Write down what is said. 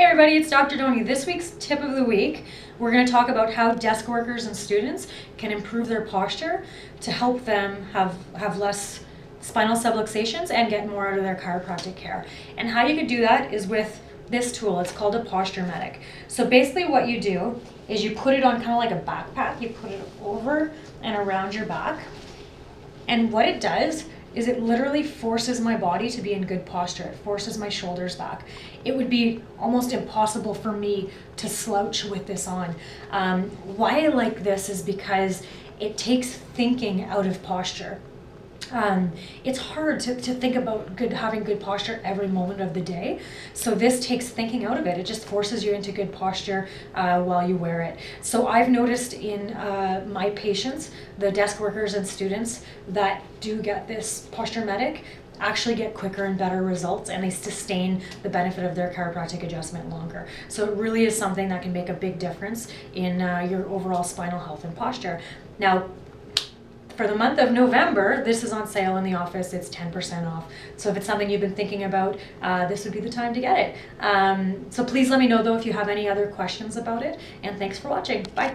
Hey everybody, it's Dr. Doni. This week's tip of the week, we're going to talk about how desk workers and students can improve their posture to help them have, have less spinal subluxations and get more out of their chiropractic care. And how you could do that is with this tool. It's called a posture medic. So basically what you do is you put it on kind of like a backpack. You put it over and around your back. And what it does is it literally forces my body to be in good posture. It forces my shoulders back. It would be almost impossible for me to slouch with this on. Um, why I like this is because it takes thinking out of posture. Um, it's hard to, to think about good having good posture every moment of the day. So this takes thinking out of it. It just forces you into good posture uh, while you wear it. So I've noticed in uh, my patients, the desk workers and students that do get this posture medic, actually get quicker and better results and they sustain the benefit of their chiropractic adjustment longer. So it really is something that can make a big difference in uh, your overall spinal health and posture. Now, for the month of November, this is on sale in the office. It's 10% off. So if it's something you've been thinking about, uh, this would be the time to get it. Um, so please let me know though if you have any other questions about it. And thanks for watching. Bye.